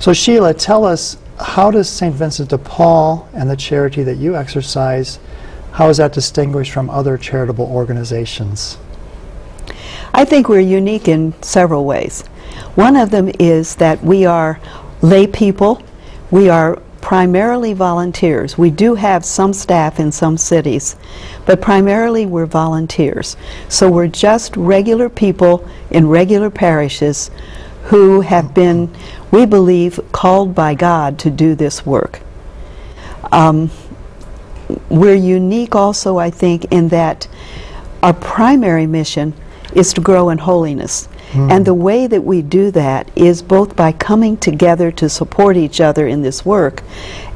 So Sheila, tell us, how does St. Vincent de Paul and the charity that you exercise, how is that distinguished from other charitable organizations? I think we're unique in several ways. One of them is that we are lay people. We are primarily volunteers. We do have some staff in some cities, but primarily we're volunteers. So we're just regular people in regular parishes who have been, we believe, called by God to do this work. Um, we're unique also, I think, in that our primary mission is to grow in holiness. And the way that we do that is both by coming together to support each other in this work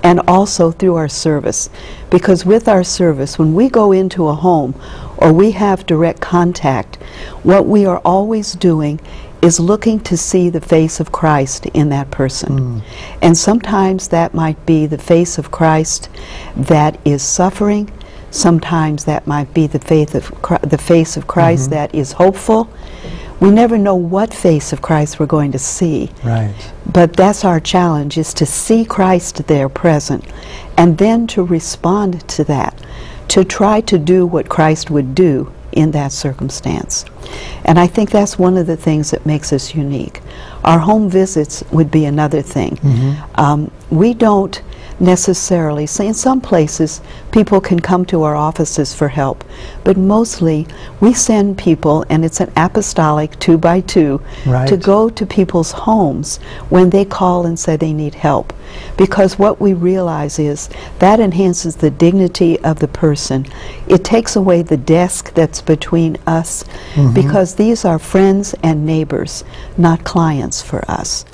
and also through our service. Because with our service, when we go into a home or we have direct contact, what we are always doing is looking to see the face of Christ in that person. Hmm. And sometimes that might be the face of Christ that is suffering. Sometimes that might be the, faith of the face of Christ mm-hmm. that is hopeful. We never know what face of Christ we're going to see. Right. But that's our challenge is to see Christ there present and then to respond to that, to try to do what Christ would do in that circumstance. And I think that's one of the things that makes us unique. Our home visits would be another thing. Um, we don't necessarily, in some places, people can come to our offices for help, but mostly we send people, and it's an apostolic two by two, to go to people's homes when they call and say they need help. Because what we realize is that enhances the dignity of the person. It takes away the desk that's between us mm-hmm. because these are friends and neighbors, not clients for us.